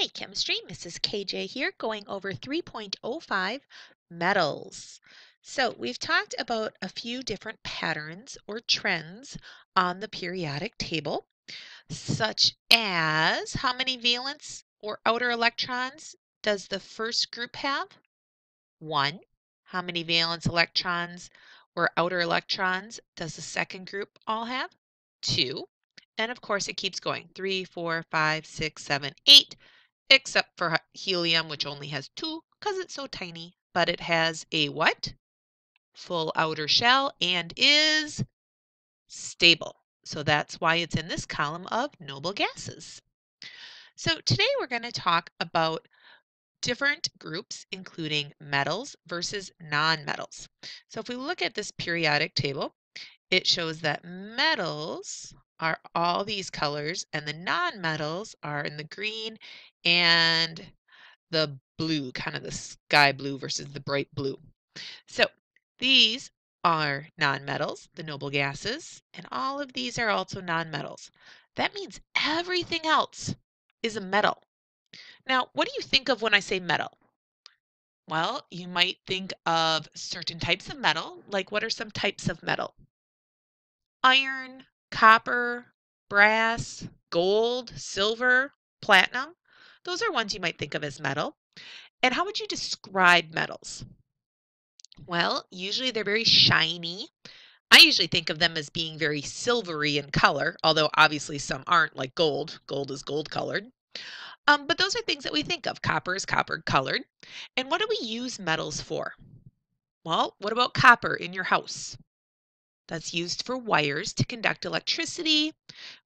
Hey Chemistry, Mrs. KJ here going over 3.05 metals. So we've talked about a few different patterns or trends on the periodic table, such as how many valence or outer electrons does the first group have? One. How many valence electrons or outer electrons does the second group all have? Two. And of course it keeps going. Three, four, five, six, seven, eight except for helium, which only has two because it's so tiny, but it has a what? Full outer shell and is stable. So that's why it's in this column of noble gases. So today we're going to talk about different groups, including metals versus nonmetals. So if we look at this periodic table, it shows that metals are all these colors and the nonmetals are in the green and the blue, kind of the sky blue versus the bright blue. So these are nonmetals, the noble gases, and all of these are also nonmetals. That means everything else is a metal. Now, what do you think of when I say metal? Well, you might think of certain types of metal, like what are some types of metal? Iron, copper, brass, gold, silver, platinum. Those are ones you might think of as metal. And how would you describe metals? Well, usually they're very shiny. I usually think of them as being very silvery in color, although obviously some aren't, like gold. Gold is gold colored. Um, but those are things that we think of. Copper is copper colored. And what do we use metals for? Well, what about copper in your house? That's used for wires to conduct electricity.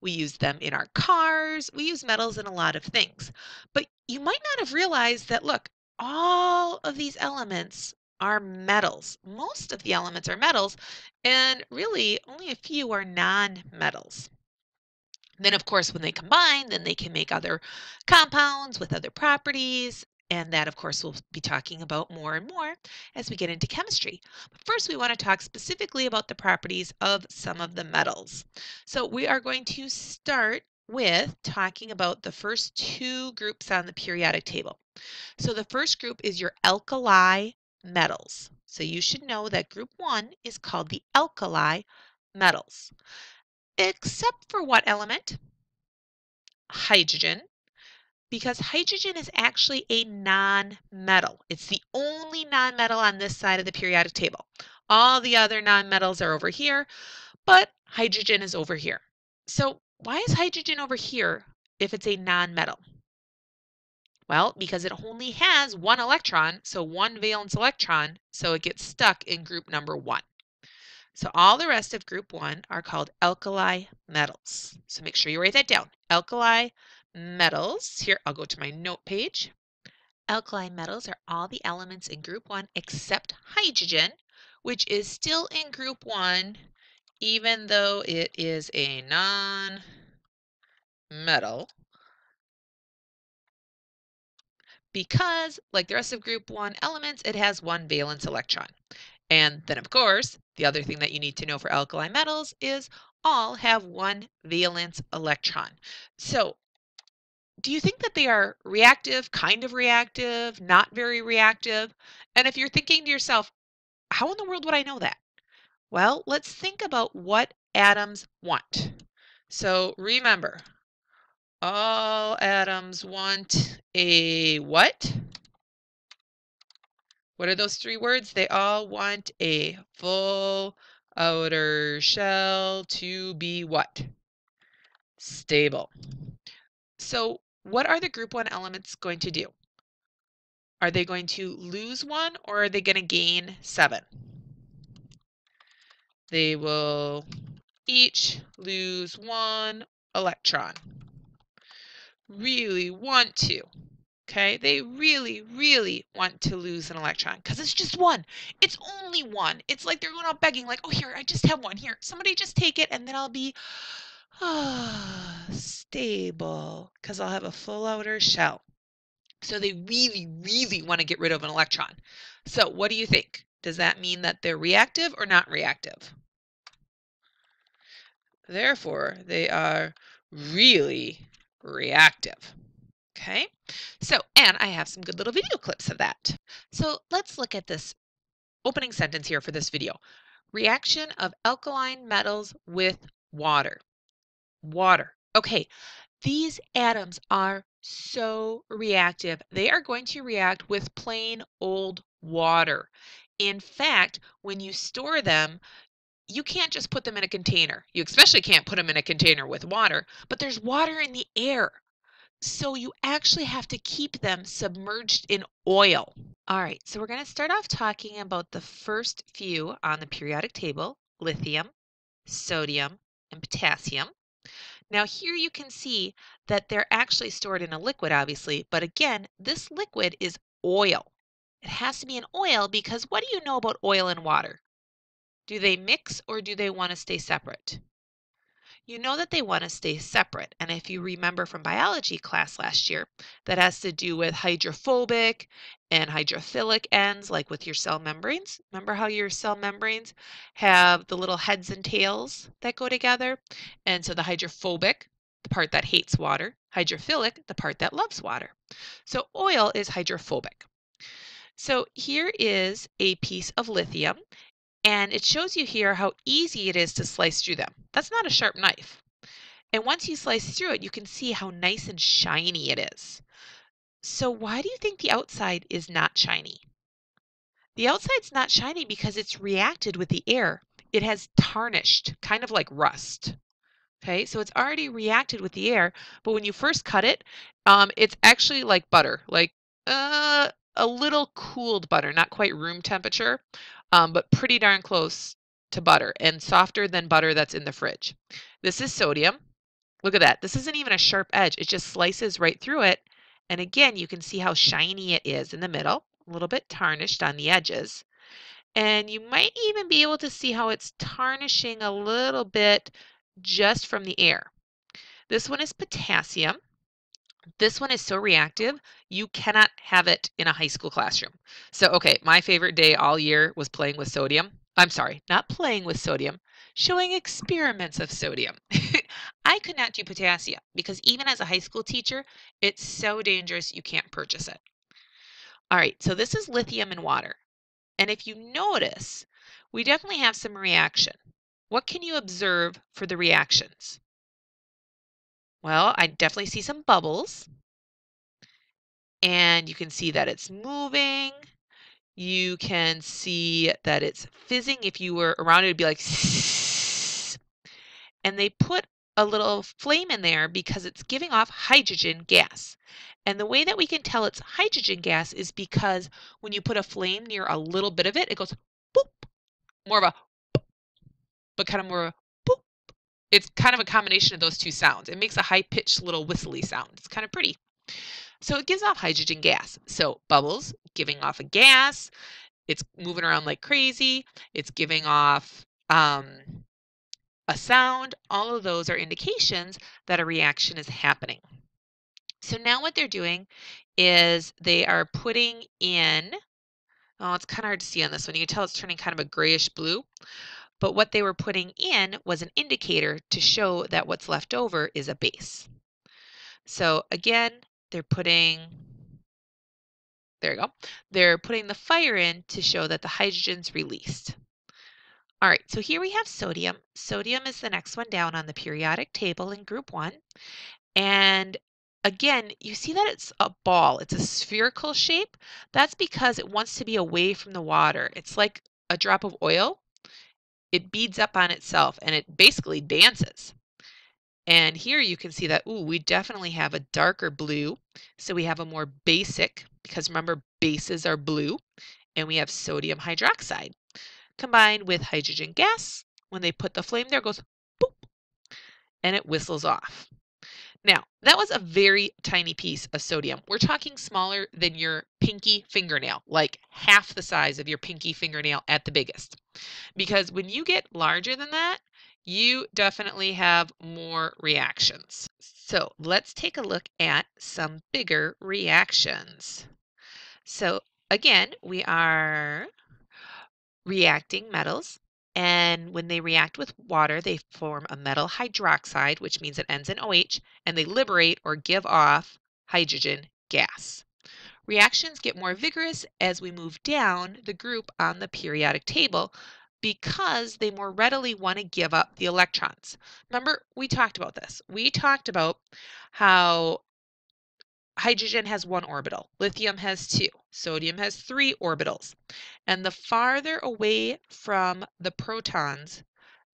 We use them in our cars. We use metals in a lot of things. But you might not have realized that, look, all of these elements are metals. Most of the elements are metals, and really only a few are non-metals. Then, of course, when they combine, then they can make other compounds with other properties, and that, of course, we'll be talking about more and more as we get into chemistry. But first, we want to talk specifically about the properties of some of the metals. So we are going to start with talking about the first two groups on the periodic table. So the first group is your alkali metals. So you should know that group one is called the alkali metals. Except for what element? Hydrogen, because hydrogen is actually a non-metal. It's the only non-metal on this side of the periodic table. All the other non-metals are over here, but hydrogen is over here. So why is hydrogen over here if it's a non-metal? Well, because it only has one electron, so one valence electron, so it gets stuck in group number one. So all the rest of group one are called alkali metals. So make sure you write that down. Alkali metals. Here, I'll go to my note page. Alkali metals are all the elements in group one except hydrogen, which is still in group one, even though it is a non-metal. Because, like the rest of group one elements, it has one valence electron. And then, of course, the other thing that you need to know for alkali metals is all have one valence electron. So do you think that they are reactive, kind of reactive, not very reactive? And if you're thinking to yourself, how in the world would I know that? Well, let's think about what atoms want. So remember, all atoms want a what? What are those three words? They all want a full outer shell to be what? Stable. So what are the group one elements going to do? Are they going to lose one or are they going to gain seven? They will each lose one electron. Really want to. Okay, they really, really want to lose an electron because it's just one. It's only one. It's like they're going out begging, like, oh, here, I just have one. Here, somebody just take it, and then I'll be Ah, stable, because I'll have a full outer shell. So they really, really want to get rid of an electron. So what do you think? Does that mean that they're reactive or not reactive? Therefore, they are really reactive. Okay, So, and I have some good little video clips of that. So let's look at this opening sentence here for this video. Reaction of alkaline metals with water. Water. Okay, these atoms are so reactive. They are going to react with plain old water. In fact, when you store them, you can't just put them in a container. You especially can't put them in a container with water, but there's water in the air. So you actually have to keep them submerged in oil. All right, so we're going to start off talking about the first few on the periodic table, lithium, sodium, and potassium. Now here you can see that they're actually stored in a liquid, obviously, but again, this liquid is oil. It has to be an oil because what do you know about oil and water? Do they mix or do they want to stay separate? You know that they want to stay separate. And if you remember from biology class last year, that has to do with hydrophobic and hydrophilic ends, like with your cell membranes. Remember how your cell membranes have the little heads and tails that go together? And so the hydrophobic, the part that hates water, hydrophilic, the part that loves water. So oil is hydrophobic. So here is a piece of lithium and it shows you here how easy it is to slice through them. That's not a sharp knife. And once you slice through it, you can see how nice and shiny it is. So why do you think the outside is not shiny? The outside's not shiny because it's reacted with the air. It has tarnished, kind of like rust. Okay, so it's already reacted with the air, but when you first cut it, um, it's actually like butter, like uh, a little cooled butter, not quite room temperature, um, but pretty darn close to butter and softer than butter that's in the fridge. This is sodium. Look at that. This isn't even a sharp edge. It just slices right through it. And again, you can see how shiny it is in the middle, a little bit tarnished on the edges. And you might even be able to see how it's tarnishing a little bit just from the air. This one is potassium. This one is so reactive, you cannot have it in a high school classroom. So, okay, my favorite day all year was playing with sodium. I'm sorry, not playing with sodium, showing experiments of sodium. I could not do potassium because even as a high school teacher, it's so dangerous you can't purchase it. All right, so this is lithium and water. And if you notice, we definitely have some reaction. What can you observe for the reactions? Well, I definitely see some bubbles. And you can see that it's moving. You can see that it's fizzing. If you were around it, it'd be like and they put a little flame in there because it's giving off hydrogen gas. And the way that we can tell it's hydrogen gas is because when you put a flame near a little bit of it, it goes boop, more of a boop, but kind of more it's kind of a combination of those two sounds. It makes a high-pitched little whistly sound. It's kind of pretty. So it gives off hydrogen gas. So bubbles giving off a gas. It's moving around like crazy. It's giving off um, a sound. All of those are indications that a reaction is happening. So now what they're doing is they are putting in, oh, it's kind of hard to see on this one. You can tell it's turning kind of a grayish blue. But what they were putting in was an indicator to show that what's left over is a base. So again, they're putting, there you go, they're putting the fire in to show that the hydrogen's released. All right, so here we have sodium. Sodium is the next one down on the periodic table in group one. And again, you see that it's a ball. It's a spherical shape. That's because it wants to be away from the water. It's like a drop of oil it beads up on itself and it basically dances. And here you can see that, ooh, we definitely have a darker blue. So we have a more basic, because remember, bases are blue, and we have sodium hydroxide combined with hydrogen gas. When they put the flame there, goes boop, and it whistles off. Now, that was a very tiny piece of sodium. We're talking smaller than your pinky fingernail, like half the size of your pinky fingernail at the biggest. Because when you get larger than that, you definitely have more reactions. So let's take a look at some bigger reactions. So again, we are reacting metals and when they react with water, they form a metal hydroxide, which means it ends in OH, and they liberate or give off hydrogen gas. Reactions get more vigorous as we move down the group on the periodic table because they more readily want to give up the electrons. Remember, we talked about this. We talked about how hydrogen has one orbital, lithium has two, sodium has three orbitals. And the farther away from the protons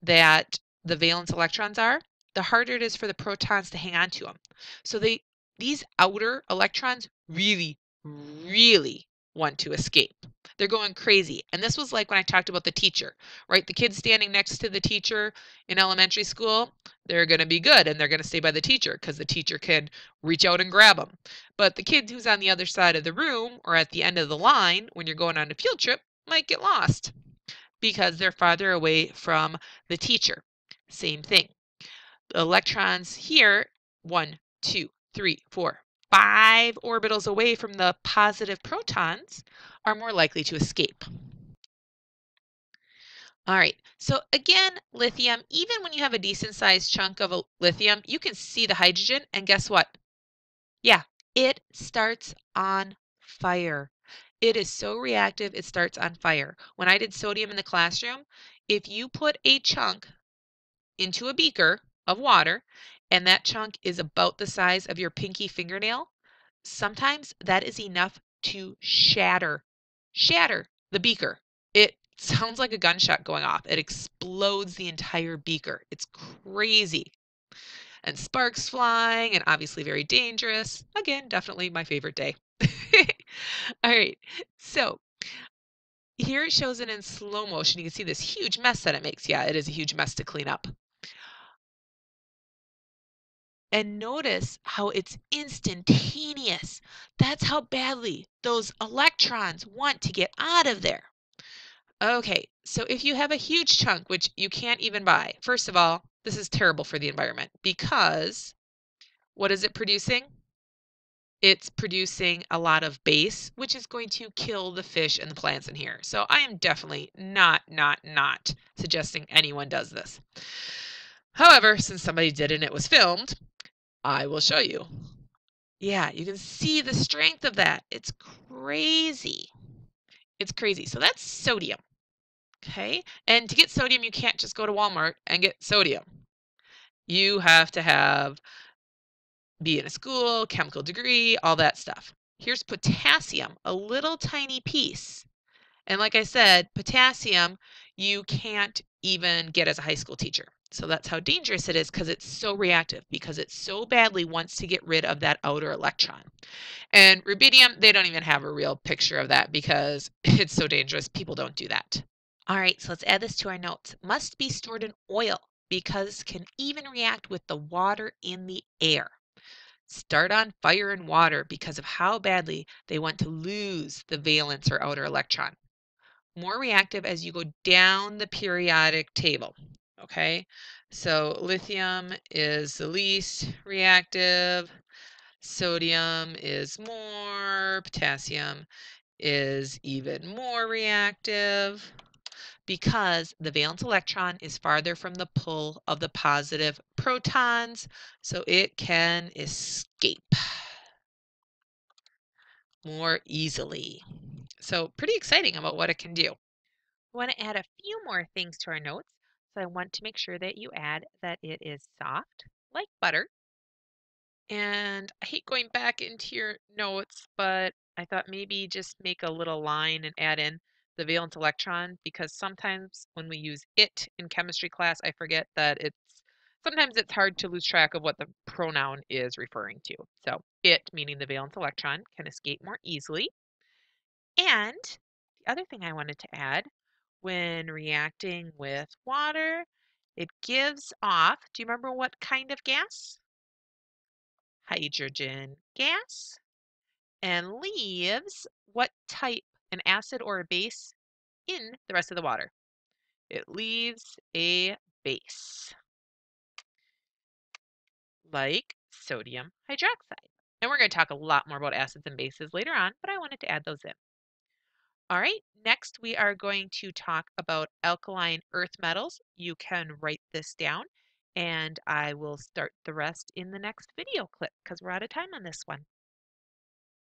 that the valence electrons are, the harder it is for the protons to hang on to them. So they these outer electrons really, really want to escape. They're going crazy. And this was like when I talked about the teacher, right? The kids standing next to the teacher in elementary school, they're going to be good and they're going to stay by the teacher because the teacher can reach out and grab them. But the kid who's on the other side of the room or at the end of the line when you're going on a field trip might get lost because they're farther away from the teacher. Same thing. The electrons here, one, two, three, four, five orbitals away from the positive protons are more likely to escape. All right, so again, lithium, even when you have a decent sized chunk of a lithium, you can see the hydrogen, and guess what? Yeah, it starts on fire. It is so reactive, it starts on fire. When I did sodium in the classroom, if you put a chunk into a beaker of water and that chunk is about the size of your pinky fingernail, sometimes that is enough to shatter, shatter the beaker. It sounds like a gunshot going off. It explodes the entire beaker. It's crazy. And sparks flying and obviously very dangerous. Again, definitely my favorite day. All right, so here it shows it in slow motion. You can see this huge mess that it makes. Yeah, it is a huge mess to clean up. And notice how it's instantaneous. That's how badly those electrons want to get out of there. Okay, so if you have a huge chunk, which you can't even buy, first of all, this is terrible for the environment because what is it producing? It's producing a lot of base, which is going to kill the fish and the plants in here. So I am definitely not, not, not suggesting anyone does this. However, since somebody did and it was filmed, I will show you. Yeah, you can see the strength of that. It's crazy. It's crazy. So that's sodium. Okay. And to get sodium, you can't just go to Walmart and get sodium. You have to have be in a school, chemical degree, all that stuff. Here's potassium, a little tiny piece. And like I said, potassium you can't even get as a high school teacher. So that's how dangerous it is because it's so reactive, because it so badly wants to get rid of that outer electron. And rubidium, they don't even have a real picture of that because it's so dangerous. People don't do that. All right, so let's add this to our notes. Must be stored in oil because can even react with the water in the air. Start on fire and water because of how badly they want to lose the valence or outer electron. More reactive as you go down the periodic table okay? So lithium is the least reactive, sodium is more, potassium is even more reactive because the valence electron is farther from the pull of the positive protons, so it can escape more easily. So pretty exciting about what it can do. I want to add a few more things to our notes. So I want to make sure that you add that it is soft, like butter. And I hate going back into your notes, but I thought maybe just make a little line and add in the valence electron because sometimes when we use it in chemistry class, I forget that it's sometimes it's hard to lose track of what the pronoun is referring to. So it, meaning the valence electron, can escape more easily. And the other thing I wanted to add when reacting with water, it gives off, do you remember what kind of gas? Hydrogen gas. And leaves what type, an acid or a base, in the rest of the water? It leaves a base, like sodium hydroxide. And we're going to talk a lot more about acids and bases later on, but I wanted to add those in. All right, next we are going to talk about alkaline earth metals. You can write this down and I will start the rest in the next video clip because we're out of time on this one.